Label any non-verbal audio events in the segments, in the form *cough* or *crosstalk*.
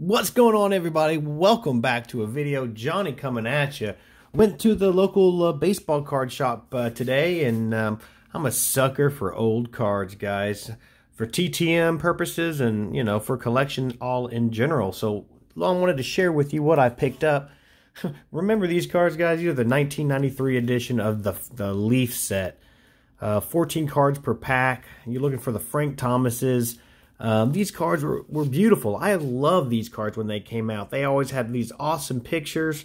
What's going on, everybody? Welcome back to a video. Johnny coming at you. Went to the local uh, baseball card shop uh, today, and um, I'm a sucker for old cards, guys. For TTM purposes and, you know, for collection all in general. So, I wanted to share with you what I picked up. *laughs* Remember these cards, guys? These are the 1993 edition of the, the Leaf set. Uh, 14 cards per pack. You're looking for the Frank Thomases. Um, these cards were, were beautiful. I love these cards when they came out. They always had these awesome pictures.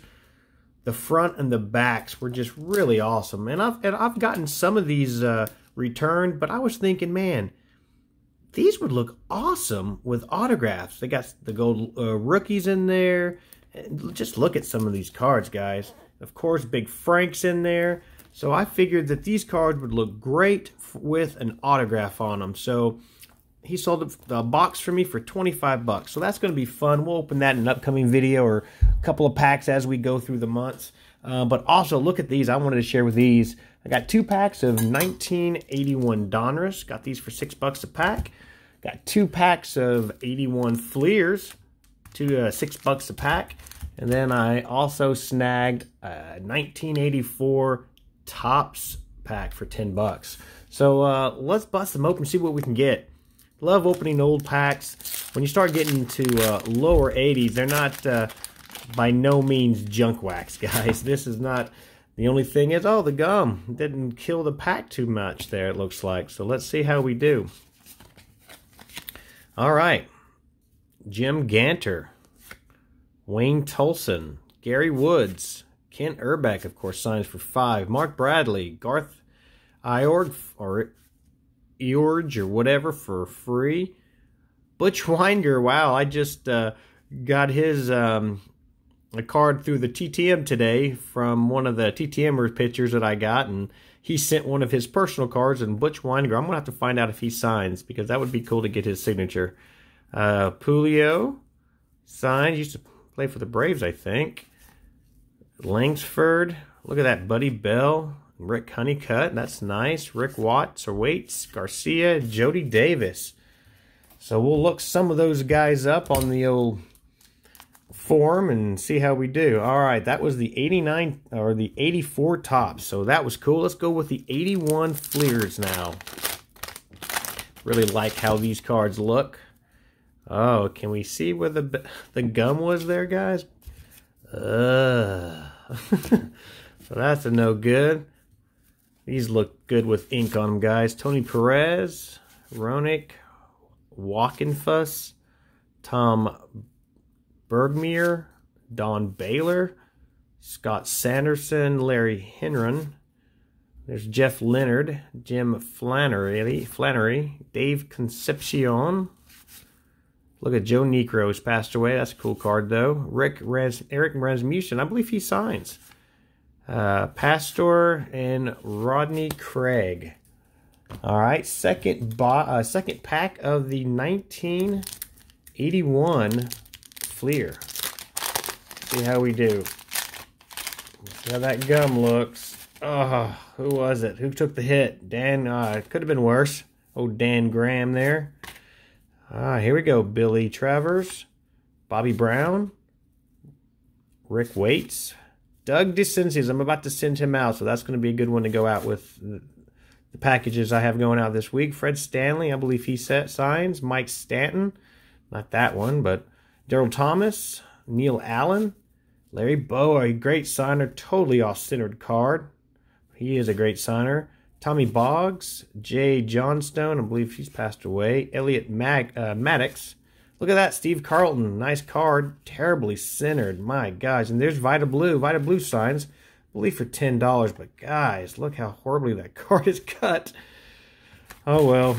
The front and the backs were just really awesome. And I've, and I've gotten some of these uh, returned, but I was thinking, man, these would look awesome with autographs. They got the gold uh, rookies in there. Just look at some of these cards, guys. Of course, Big Frank's in there. So I figured that these cards would look great with an autograph on them. So he sold the box for me for 25 bucks. So that's going to be fun. We'll open that in an upcoming video or a couple of packs as we go through the months. Uh, but also, look at these. I wanted to share with these. I got two packs of 1981 Donruss. Got these for six bucks a pack. Got two packs of 81 Fleers, two uh, six bucks a pack. And then I also snagged a 1984 Topps pack for 10 bucks. So uh, let's bust them open and see what we can get. Love opening old packs. When you start getting to uh, lower 80s, they're not uh, by no means junk wax, *laughs* guys. This is not... The only thing is, oh, the gum didn't kill the pack too much there, it looks like. So let's see how we do. All right. Jim Gantner. Wayne Tolleson. Gary Woods. Kent Hrbek, of course, signs for five. Mark Bradley. Garth Iorg, or Eorge or whatever for free. Butch Wynegar, wow, I just uh, got his um, a card through the TTM today from one of the TTMers pictures that I got, and he sent one of his personal cards, and Butch Wynegar, I'm going to have to find out if he signs, because that would be cool to get his signature. Uh, Pulio, signed, used to play for the Braves, I think. Lansford, look at that, Buddy Bell, Rick Honeycutt, that's nice. Rick Watts or Waits, Garcia, Jody Davis. So we'll look some of those guys up on the old form and see how we do. All right, that was the 89 or the 84 Topps. So that was cool. Let's go with the 81 Fleers now. Really like how these cards look. Oh, can we see where the the gum was there, guys? Uh. *laughs* so that's a no good. These look good with ink on them, guys. Tony Perez, Roenicke, Walkenfuss, Tom Burgmeier, Don Baylor, Scott Sanderson, Larry Herndon. There's Jeff Leonard, Jim Flannery, Flannery, Dave Concepcion. Look at Joe Niekro who's passed away. That's a cool card, though. Rick Ras Eric Rasmussen. I believe he signs. Uh, Pastor and Rodney Craig. All right, second uh, second pack of the 1981 Fleer. See how we do. See how that gum looks. Oh, who was it? Who took the hit? Dan, uh, could have been worse. Oh, Dan Graham there. Ah, here we go. Billy Travers, Bobby Brown, Rick Waits, Doug DeCinces, I'm about to send him out, so that's going to be a good one to go out with the packages I have going out this week. Fred Stanley, I believe he set signs. Mike Stanton, not that one, but Daryl Thomas, Neil Allen, Larry Bowa, a great signer, totally off-centered card. He is a great signer. Tommy Boggs, Jay Johnstone, I believe he's passed away. Elliot Mag uh, Maddox, Look at that, Steve Carlton. Nice card. Terribly centered. My gosh. And there's Vida Blue. Vida Blue signs. I believe for $10. But guys, look how horribly that *laughs* card is cut. Oh, well.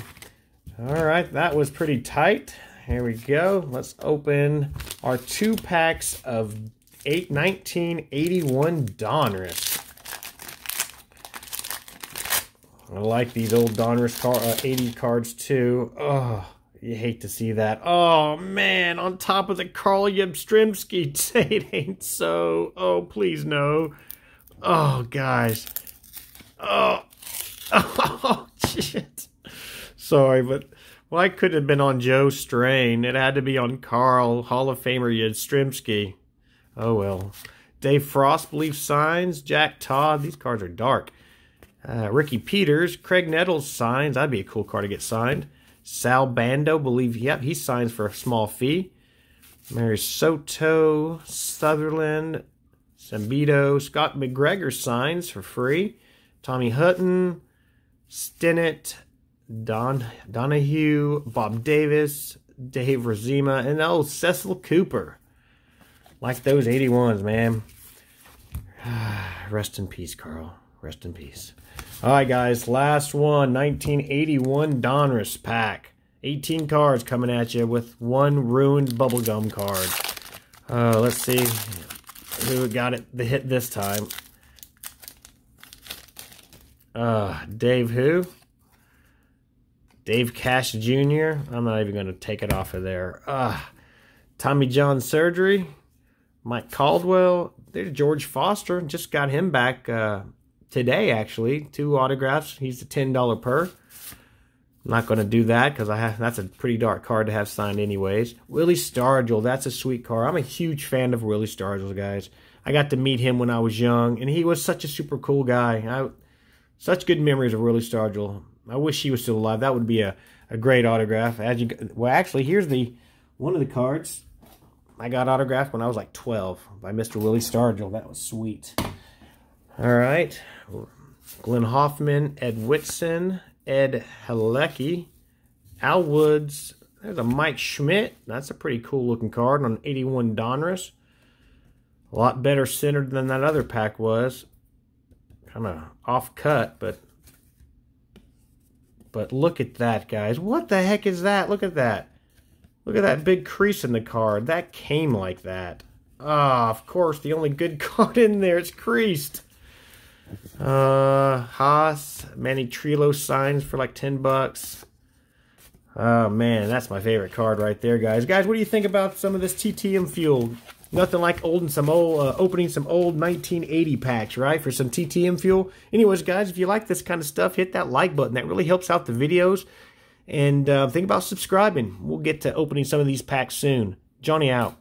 All right. That was pretty tight. Here we go. Let's open our two packs of 8 1981 Donruss. I like these old Donruss car, uh, 80 cards too. Oh, you hate to see that. Oh, man, on top of the Carl Yastrzemski. Say *laughs* it ain't so. Oh, please no. Oh, guys. Oh. *laughs* Oh, shit. Sorry, but Well, I could have been on Joe Strain. It had to be on Carl, Hall of Famer Yastrzemski. Oh, well. Dave Frost, Belief Signs. Jack Todd. These cards are dark. Uh, Ricky Peters. Graig Nettles signs. That'd be a cool card to get signed. Sal Bando, believe, yep, he signs for a small fee. Mary Soto, Sutherland, Zambito, Scott McGregor signs for free. Tommy Hutton, Stinnett, Don Donahue, Bob Davis, Dave Rozema, and oh, Cecil Cooper. Like those 81s, man. *sighs* Rest in peace, Carl. Rest in peace. All right, guys. Last one. 1981 Donruss pack. 18 cards coming at you with one ruined bubblegum card. Uh, let's see who got it the hit this time. Uh, Dave who? Dave Cash Jr. I'm not even going to take it off of there. Uh, Tommy John Surgery. Mike Caldwell. There's George Foster. Just got him back uh, today, actually. Two autographs. He's a $10 per. I'm not going to do that because I have that's a pretty dark card to have signed anyways. Willie Stargell, that's a sweet card. I'm a huge fan of Willie Stargell, guys. I got to meet him when I was young, and he was such a super cool guy. I, such good memories of Willie Stargell. I wish he was still alive. That would be a, a great autograph. As you, well, actually, here's the one of the cards I got autographed when I was like 12 by Mr. Willie Stargell. That was sweet. All right. Glenn Hoffman, Ed Whitson, Ed Halicki, Al Woods. There's a Mike Schmidt. That's a pretty cool looking card on 81 Donruss. A lot better centered than that other pack was. Kind of off cut, but but look at that, guys. What the heck is that? Look at that. Look at that big crease in the card. That came like that. Ah, oh, of course, the only good *laughs* card in there. It's creased. Uh, Haas, Manny Trillo signs for like 10 bucks. Oh, man, that's my favorite card right there, guys. Guys, what do you think about some of this TTM fuel? Nothing like old and some old, uh, opening some old 1980 packs, right, for some TTM fuel. Anyways, guys, if you like this kind of stuff, hit that like button. That really helps out the videos. And uh, think about subscribing. We'll get to opening some of these packs soon. Johnny out.